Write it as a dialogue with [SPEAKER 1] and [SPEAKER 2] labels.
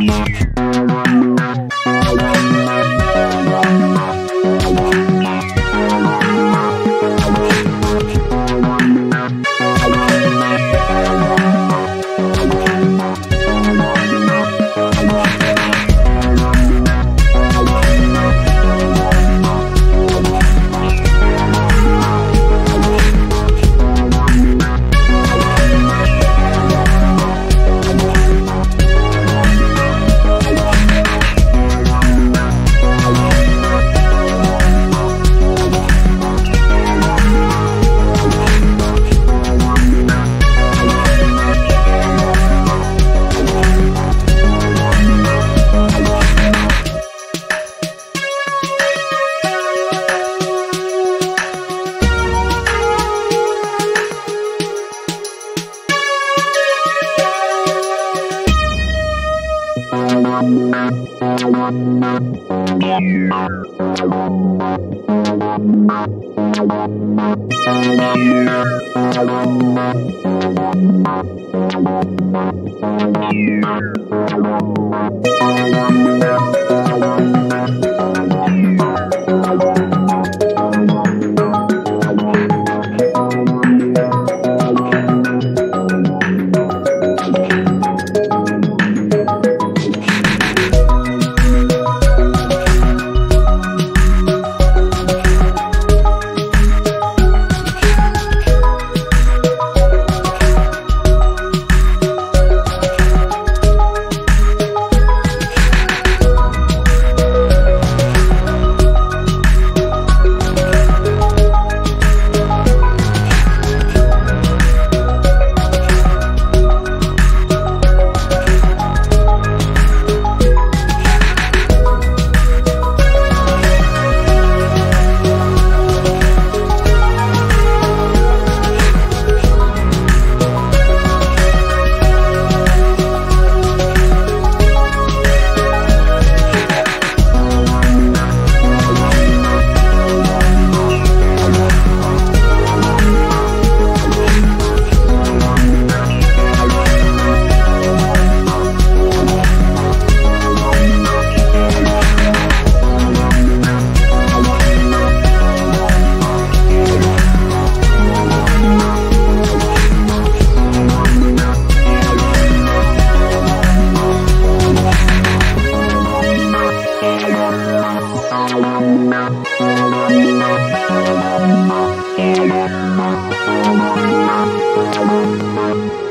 [SPEAKER 1] Yeah. I'm Thank you.